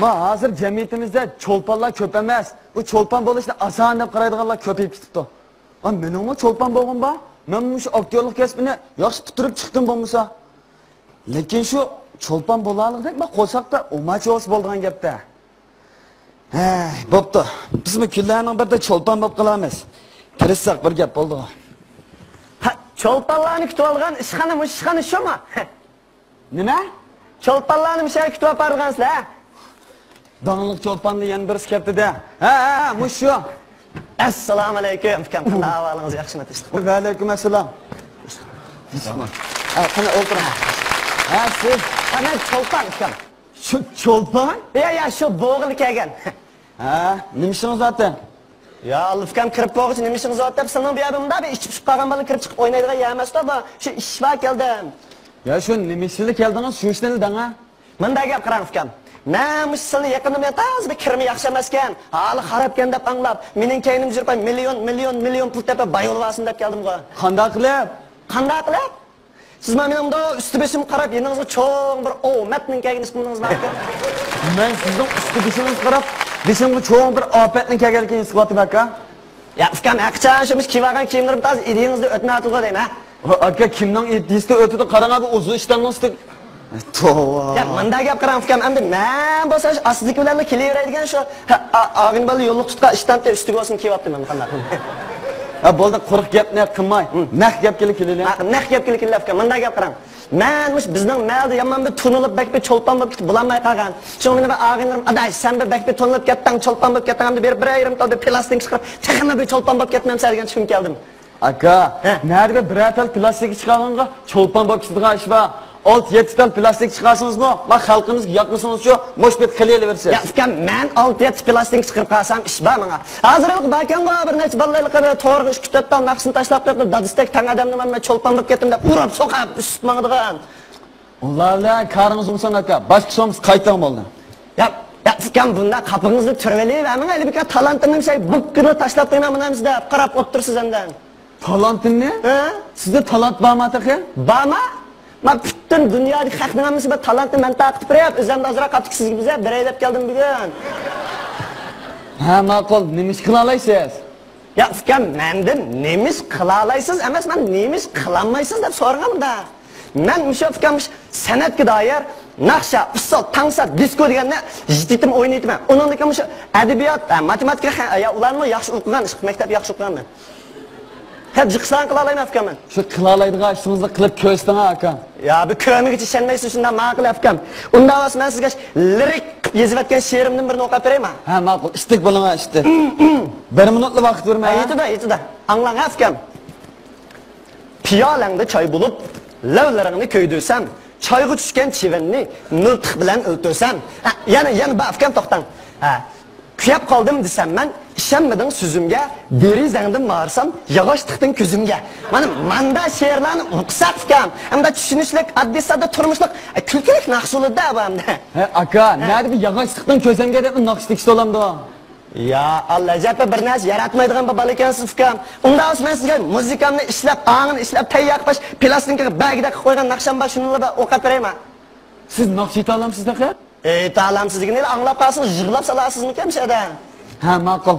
Ma hozir jamiyatimizda cho'lponlar ko'p emas. Bu cho'lpon bo'lishni oson deb qaraydiganlar ko'payib ketibdi. Ha, meningmi cho'lpon bo'lgan ba? Men shu aktyorlik kasbini yaxshi bitirib chiqdim bo'lmasa. Lekin shu cho'lpon bo'larlik ma qo'saqda umachos bo'lgan gapda. Ha, bo'pti. Biz bu kunlarning birida cho'lpon bo'lib qolamiz. Tirishsak bir gap bo'ldi. Ha, cho'lponlarni kutib olgan ishxona mush ishxona shumi? Nima? Cho'lponlarni musha kutib olib borgansizlar. Donliq cho'lponni yana birisi kelibdi-da. Ha, ha, mush shu. Assalomu alaykum. Ukam, qanday ahvolingiz yaxshimi tishdi? Va alaykum assalom. Qani o'tiring. Ha, siz Ana cho'lpon ukam. shu cho'lpon? Ya, ya, shu bo'g'il kelgan. Ha, nima ishing zaten? Ya, ukam kirib bo'g'ichi nima ishing zot deb sinib buyabimda bir ichib chiqib qolgan bola kirib chiqib o'ynaydigan ya emas-da, bu shu ishva keldim. Ya shu nima ishingga keldingiz? Shu ishni danga. Bunday gap qarang ukam. Мә, мүшсіл екінімет аз бір кірмі яқшы әмәскен. Алы қарапкен деп аңлап, менің кейінім жүрпай миллион, миллион, миллион пұл тәпі бай олғасын деп келдім ғой. Қанда қылып? Қанда қылып? Сіз ма менің ұмда үсті бешім қарап, еніңізгі чоң бір оу, мәтінің кәген ма? бақты. Мен сіздің үсті бешіміңіз қарап, бешімге чоң бір апетінің кәген кәген бәкі? Я, үфкәм, әкчан шымыз киваған киімдірім таз, еріңізді өтіне атылға дейм, ә? Әкке, кімнің едіңізді өтіді қараңа бұл ұзы іштен ұстық menda gap qarang ukam, endi men bo'lsa asizlik bilan kelaveradigan shu og'in bola yo'lliq tutgan ishdan ustiga olsin kiyyapti men qanday. Bo'ldi quruq gapni qilmay. Naq gap kelib kelinglar. Naq gap kelib kelafkan, menda gap qarang. Men mush bizning malda yomon bir tunilib bakbi cho'lpon bo'lib ketib bulanmay qolgan. Shu meni bir og'inlarim aday sen bir bakbi tunilib ketding, cho'lpon bo'lib ketding, hamda bir bir ayrim tolda plastik chiqarib, texmi bir cho'lpon bo'lib ketmam degan tushunib keldim. Aka, nerede bir atal plastik chiqarganga cho'lpon bo'lib ketadigan ish bor. 6-7 tal plastik chiqarsingizmi? Va xalqimizga yoqmasangiz shu moshbet qilaverasiz. Ukam, men 6-7 plastik chiqarib qolsam ish bor menga. Hozirlik bakanga bir necha bolalar qara to'g'ri ish kutibdan naqsini tashlab qo'yib, dadistek tang odamni men cho'lpon bo'lib ketdim deb urib so'qib ustmangdigan. Ularlar karingiz bo'lsin aka. Boshqa so'miz qaytang bo'ldi. Ya, ya ukam bunda qapingizni turveli va menga bir talantimning şey bukkini tashlab qo'yman bunamiz deb qarab o'tirsiz endan. Talantinni? Ha? Sizda talant bormi aka? Bormi? Men butun dunyodagi haqni hammasi bir talantni men taqib beryapti. O'zimda ozroq qaptik sizga biza bir deb keldim bugun. Ha, ma'qul. Nima ish qila olasiz? Ya ukam, mendan nima ish qila olasiz emas, men nima ish qilolmaysiz deb so'raganimda. Men musho ukam san'atga doir naqsha, usul, tansa, disko deganni jiddiy o'ynayman. Undan keyin musho adabiyot, matematika, ya ularni yaxshi o'qigan, maktab yaxshi o'qiganman. Hep çıksan kılalayın Afkam'ın. Şu kılalaydı karşımızda kılıp köstene Hakan. Ya bir kömür içi şenmeyi süsünden bana kıl Afkam. Onun davası ben sizge lirik yazıvetken şiirimden birini okuyup vereyim ha. Ha makul istik bulun işte. Benim minutlu vakit durma ha. Yeti de yeti de. Anlan Afkam. Piyalende çay bulup levlerini köydüysem çayğı düşkən çivinni miltiq bilan öldürsəm, yəni yəni bu afkam toxtan. Hə. Kuyab qaldım desəm ishonmading so'zimga, derizangdan marsam, yog'och tiqding ko'zimga. Mana manda she'rlarni o'qisak ukam, hamda tushunishlik, oddiy sada turmushlik, kulkilik naqshulida bu hamda. Ha, aka, nerede bir yog'och chiqdim ko'zimga deb naqsh tikishdi olamdi. Ya Allah japa bir narsa yaratmaydigan bobal ekansiz ukam. Unda men sizga muzikamni ishlab, ongni ishlab tayyor qilish, plastinkaga bagida qilib qo'ygan naqsham bor, shuni o'qib berayman. Siz naqsh eta olamsiz aka? Ey, ta'lamsizligini anglab qolsangiz, yig'lab solasizmi shada? Ha, ma'qul.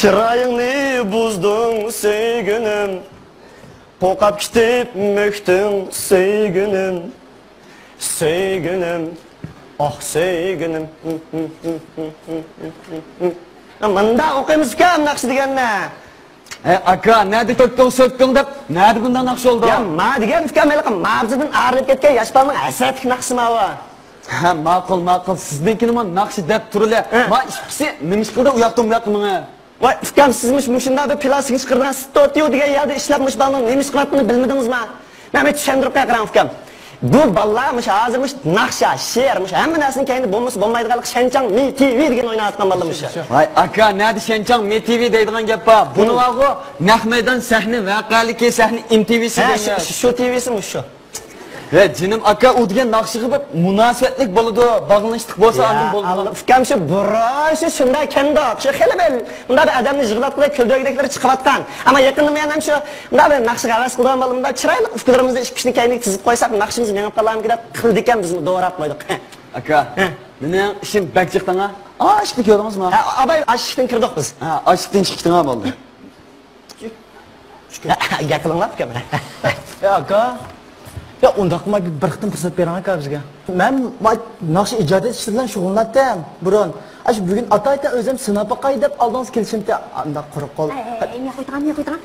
Шырайыңны бұздың сүйгінім Қоқап кетіп мүктің сүйгінім Сүйгінім, ох сүйгінім Мында оқимыз кәм нақшы дегенне Ә, э, ака, нәді төттің сөттің деп, нәді бұнда нақшы олды? Я, ма деген түкә мәліқі, мағзыдың арып кеткен яшпаның әсәтік нақшы мауы. Ха, мақыл, мақыл, сізден кені нақшы деп тұрылы. Ә. Ма, ішкісі, неміш қылды ұяқтың ұяқтың. Voy, fikam sizmish mushunda bir plastik chiqirgan stotiyo degan yerda ishlabmish bolaning nima ish qilyaptini bilmadingizmi? Men men tushuntirib qo'yaman fikam. bu bolalarmış hozirmish naqsha she'rmish hamma narsani kayinda bo'lmasa bo'lmaydiganlik shanchang mi tv degan o'ynayotgan bolalarmish voy aka nadi shenchang mtv deydigan gap bor buni vag'u naq maydon sahna voqealiki sahna mtvsi shu- shu tvsimi shu he jinim aka u degan naqshiga bir munosabatlik bo'ladi bog'lanishlik bo'lsa andin bo'ladi fikam shu biroz shunday kandoq shu xili bir bunday bir odamni yig'latqilib kuldirgidaklari chiqayotgan. Ammo yaqinda men ham shu bunday bir naqshiga havas qilgan bo'ldim bunday chiroyli fikrimizni ish pishni kayinga tizib qo'ysak naqshimiz mengib qolarmikin deb qildik ekan bizni do'rab qo'ydik. Aka mening ishim bak chiqding ha ochdi ko'rdingizmi? Ha, abay ashishdan kirdik biz. ha ochlikdan chiqding ha bo'ldi gap qilinglar fikam Ya aka. Ya ondakma biriktim fırsat beren aka bizge. Ben nakş icat etiş bilen şugullanatdim burun. Aş bugün atayta özüm sınapa qaydap aldığınız kelişimde anda quruq qol. Ey, qoytgan, qoytgan.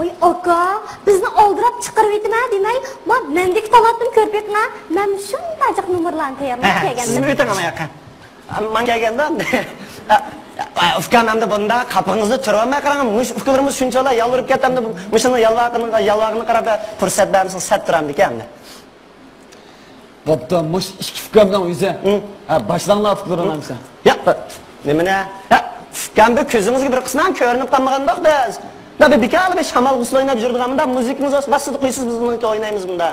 Oy aka, bizni oldırap çıqırıp etme demey, ma mendeki talatım körp etme. Men şundacık numurlan tayarlap kelgandim. Siz bitirmey aka. Man kelganda ukam hamda bunda qapingizni turib olmay qarang mush ukalarimiz shunchalar yolvorib ketdi mushuni yolvog'ini yolvog'ini qarab fursat bermasa sat turamiz ekan bo'pti mush ikki bilan o'zi ha boshlanglar hamsa Ya, nimani? Ya, gambi ko'zimizga bir qisman ko'rinib qolmagandoq biz. Bir bekali bir shamol g'usl o'ynab yurdiganda muzikamiz os basida qo'ysiz biz buni o'ynaymiz bunda.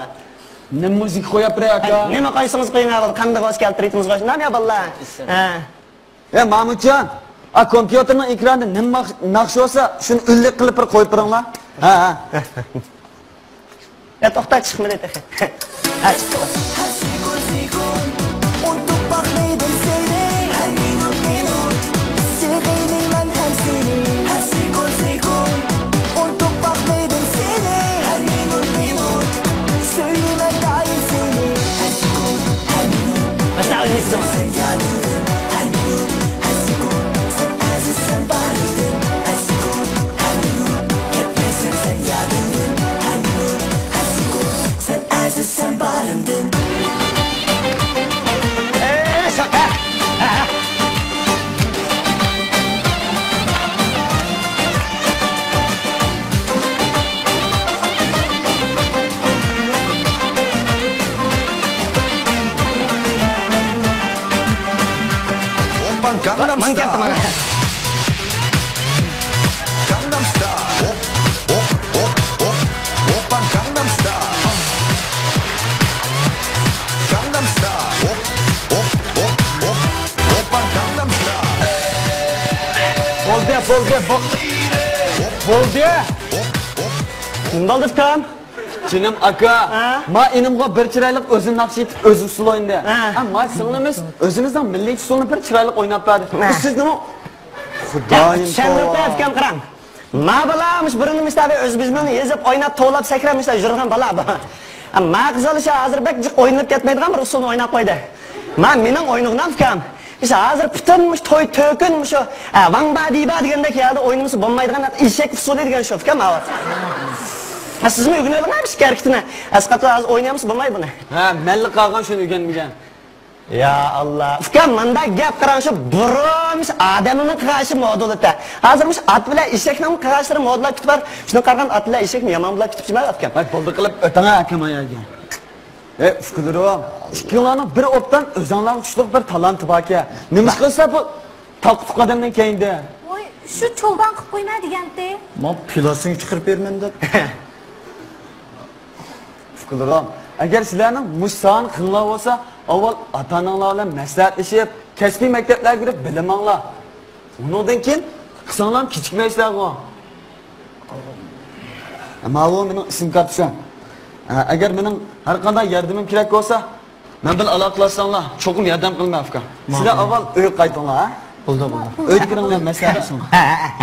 nim muzika beray aka Nima qo'ysangiz qo'ying qanday g'oz keltiraymiz. Nima bolalar? Ha. A kompyuterning ekranida nima naqsh bo'lsa shuni unlik qilib bir qo'yib turinglar ha ha Ya to'xta chiqma dedi. Ha, chiqdi. 오빤 강남 Man geldi bana. 스타일 강남 스타일 오오오오 오빤 강남 스타일 강남 스타일 오오오오 오빤 강남 스타일 bo'ldi bo'ldi bo'ldi Nima bo'ldi ukam? Jinim aka ma inimga bir chiroyli o'zi naqsh etib o'zi usul Ha. ma singlimiz o'zimizning milliy usulni bir chiroyli o'ynab berdi siz nima xudoyim ukam qarang. Ma balamış birini tabi öz bizmeni yezib o'ynab tovlab sakramışlar yurgan bala bu. Ma qizalish hozir bak o'ynab ketmaydigan bir usulni o'ynab qo'ydi. Ma mening o'yinimdan ukam. İşte hozir putunmuş, to'y to'kinmush shu. Vang ba diba deganda keldi o'yinimiz bo'lmaydigan eshak usuli degan shu ukam. Ha sizmi o'rganolmaysiz kerakligini? Asqatlar hozir o'ynaymiz bo'lmaydi buni. ha malli qolgan shuni o'rganmagan Ya Allah. Ukam manda gap qarang shu burunmish odamning qarshi modulida. Hozirmish at bilan eshakning qarashini modullar kutib bor. Shuni qargan at bilan eshakni yomon bilan kutib chiqmadi ukam. Bak bo'ldi qilib o'tanga akam. E fikrim, ikkilarning bir opdan o'zinglar kuchliq bir talant bor aka. Nima qilsa bu taqib qadamdan keyindi. voy shu cho'ldan qilib qo'yma deganda Men pilosini chiqarib berman deb. fikirdirdim. Eğer sizlerin müsahan kınla olsa, avval atananlarla mesleğetleşip, kesbi mektepler girip bilemanlar. Onundan ki, kısanlarım kiçikme işler var. Mağlum benim isim katışım. Ee, eğer benim her kadar yardımım kirek olsa, ben bil alaklaşsanlar, çokum yardım kılma Afgan. Sizler avval öy kaydınlar ha? Buldu buldu. Öy kırınlar mesleğetleşin.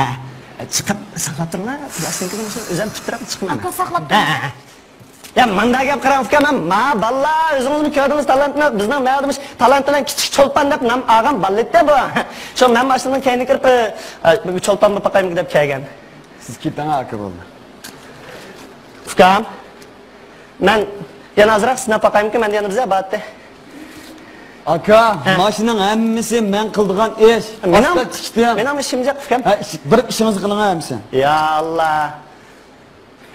Çıkıp saklatırlar, sizler sen kırmışsın, özen tutturup çıkmam. Akıl saklatırlar. Ya manda gap qarang ukam, ma balla o'zingizni ko'rdingiz talantni, bizning mayadimiz talant bilan kichik cho'lpan deb nam ag'am balletda bu. Shu men mashinadan keyin kirib, bu cho'lpan bo'lib qolmaymi deb kelgan. Siz keting aka bo'ldi. Ukam, men yana azroq sinab boqaymki, men yana biza batda. Aka, mashining hammasi men qildigan ish. Menam, Asta tikdim. menam ishimja ukam. Ha, ish- bir ishingizni qiling hammasi. Ya Allah.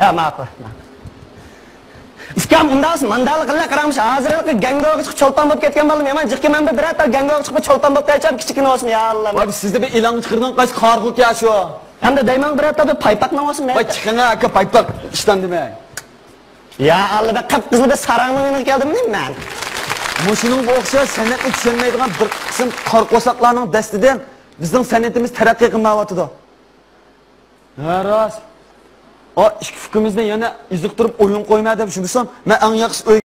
Ya ma'qul. Ukam undasın, mandal qilla qaramış. Hozir gangoga chiqib cho'lpon bo'lib ketgan bo'ldim. Yaman jiqqa men bir birata gangoga chiqib cho'lpon bo'lib qaycham kichikina olsin ya Allah. voy sizda bir e'lon chiqargan qaysi qarg'uk ya shu Hamda deyman birata bir paypaqni olsin voy chiqina aka paypaq ishdan demay Ya Allah be qip qizli bir sarangni keldimmi men? Mushuning o'xshash san'atni tushunmaydigan bir qism qorqo'saqlarning dastidan bizning san'atimiz taraqqiy qilmayotidi. Ha rost. O ikki fikrimizni yana iziqtirib o'yin qo'ymadi deb shundan men eng yaxshi